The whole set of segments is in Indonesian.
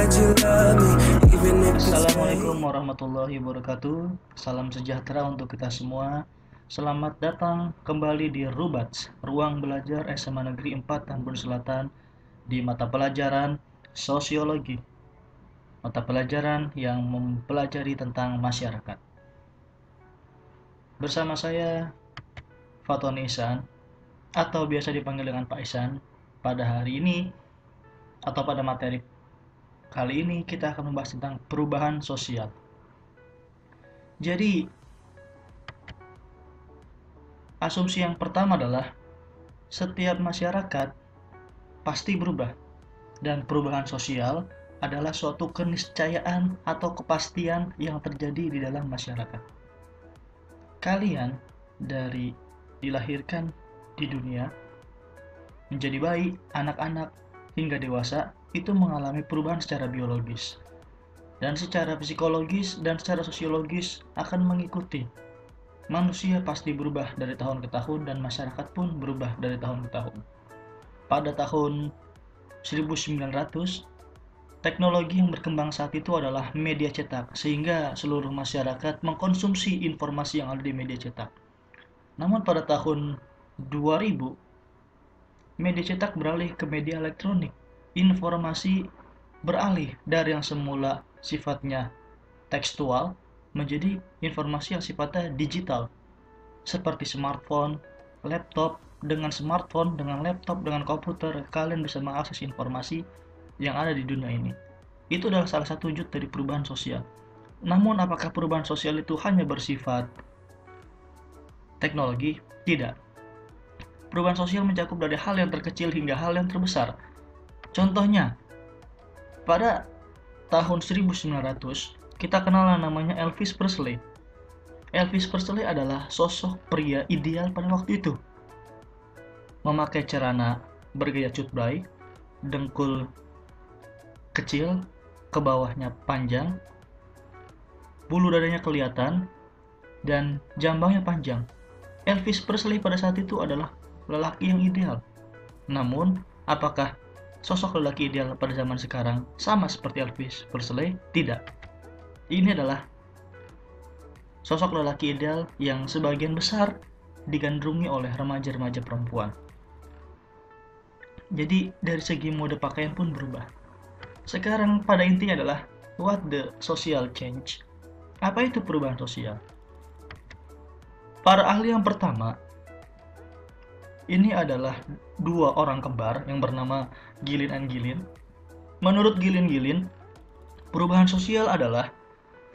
Assalamualaikum warahmatullahi wabarakatuh. Salam sejahtera untuk kita semua. Selamat datang kembali di Rubats, Ruang Belajar SMA Negeri 4 Tambun Selatan di mata pelajaran Sosiologi. Mata pelajaran yang mempelajari tentang masyarakat. Bersama saya Faton Isan atau biasa dipanggil dengan Pak Isan. Pada hari ini atau pada materi Kali ini kita akan membahas tentang perubahan sosial. Jadi, asumsi yang pertama adalah setiap masyarakat pasti berubah dan perubahan sosial adalah suatu keniscayaan atau kepastian yang terjadi di dalam masyarakat. Kalian dari dilahirkan di dunia menjadi bayi, anak-anak hingga dewasa itu mengalami perubahan secara biologis dan secara psikologis dan secara sosiologis akan mengikuti. Manusia pasti berubah dari tahun ke tahun dan masyarakat pun berubah dari tahun ke tahun. Pada tahun 1900, teknologi yang berkembang saat itu adalah media cetak sehingga seluruh masyarakat mengkonsumsi informasi yang ada di media cetak. Namun pada tahun 2000, media cetak beralih ke media elektronik informasi beralih dari yang semula sifatnya tekstual menjadi informasi yang sifatnya digital seperti smartphone, laptop, dengan smartphone, dengan laptop, dengan komputer kalian bisa mengakses informasi yang ada di dunia ini. Itu adalah salah satu wujud dari perubahan sosial. Namun apakah perubahan sosial itu hanya bersifat teknologi? Tidak. Perubahan sosial mencakup dari hal yang terkecil hingga hal yang terbesar Contohnya, pada tahun 1900 kita kenal namanya Elvis Presley. Elvis Presley adalah sosok pria ideal pada waktu itu. Memakai celana bergaya cutbray, dengkul kecil, ke bawahnya panjang, bulu dadanya kelihatan, dan jambangnya panjang. Elvis Presley pada saat itu adalah lelaki yang ideal. Namun, apakah sosok lelaki ideal pada zaman sekarang sama seperti Elvis Presley? Tidak. Ini adalah sosok lelaki ideal yang sebagian besar digandrungi oleh remaja-remaja perempuan. Jadi dari segi mode pakaian pun berubah. Sekarang pada intinya adalah what the social change? Apa itu perubahan sosial? Para ahli yang pertama ini adalah dua orang kembar yang bernama Gilin and Gilin. Menurut Gilin Gilin, perubahan sosial adalah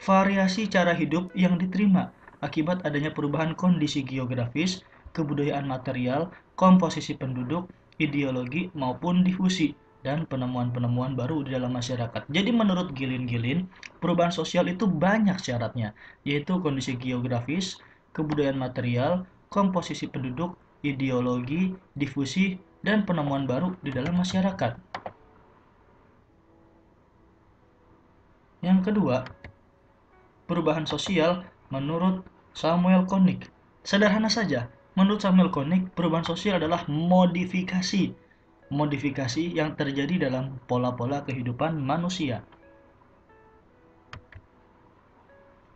variasi cara hidup yang diterima akibat adanya perubahan kondisi geografis, kebudayaan material, komposisi penduduk, ideologi maupun difusi dan penemuan-penemuan baru di dalam masyarakat. Jadi menurut Gilin-Gilin, perubahan sosial itu banyak syaratnya, yaitu kondisi geografis, kebudayaan material, komposisi penduduk, ideologi, difusi, dan penemuan baru di dalam masyarakat. Yang kedua, perubahan sosial menurut Samuel Koenig. Sederhana saja, menurut Samuel Koenig, perubahan sosial adalah modifikasi. Modifikasi yang terjadi dalam pola-pola kehidupan manusia.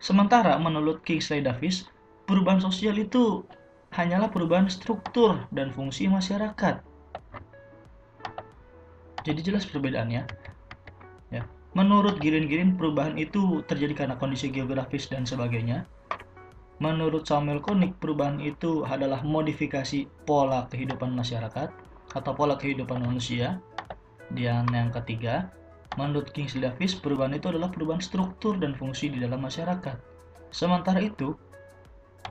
Sementara menurut Kingsley Davis, perubahan sosial itu hanyalah perubahan struktur dan fungsi masyarakat. Jadi jelas perbedaannya. Ya. Menurut Girin-Girin perubahan itu terjadi karena kondisi geografis dan sebagainya. Menurut Samuel Koenig perubahan itu adalah modifikasi pola kehidupan masyarakat atau pola kehidupan manusia. Dan yang ketiga, menurut Kingsley Davis perubahan itu adalah perubahan struktur dan fungsi di dalam masyarakat. Sementara itu,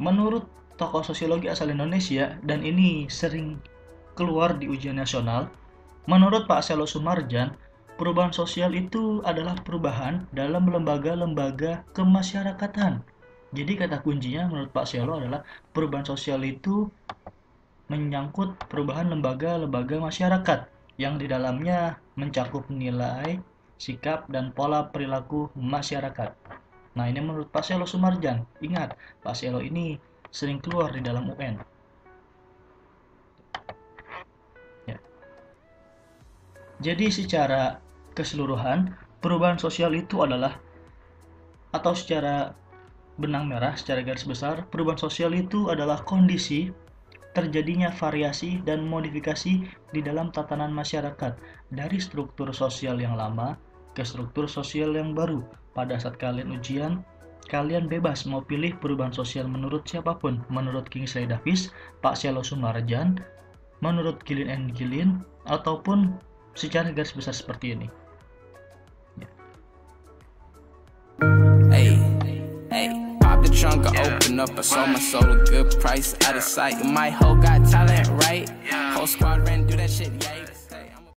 menurut tokoh sosiologi asal Indonesia dan ini sering keluar di ujian nasional. Menurut Pak Selo Sumarjan, perubahan sosial itu adalah perubahan dalam lembaga-lembaga kemasyarakatan. Jadi kata kuncinya menurut Pak Selo adalah perubahan sosial itu menyangkut perubahan lembaga-lembaga masyarakat yang di dalamnya mencakup nilai, sikap, dan pola perilaku masyarakat. Nah ini menurut Pak Selo Sumarjan. Ingat, Pak Selo ini sering keluar di dalam UN. Ya. Jadi secara keseluruhan perubahan sosial itu adalah atau secara benang merah secara garis besar, perubahan sosial itu adalah kondisi terjadinya variasi dan modifikasi di dalam tatanan masyarakat dari struktur sosial yang lama ke struktur sosial yang baru. Pada saat kalian ujian, kalian bebas mau pilih perubahan sosial menurut siapa pun, menurut Kingsley Davis, Pak Selo Sumarjan, menurut Gilin and Gilin, ataupun secara garis besar seperti ini. Hey, hey, pop the trunk, I open up, I sold my soul a good price, out of sight. My whole got talent, right? Whole squad ran do that shit, yeah.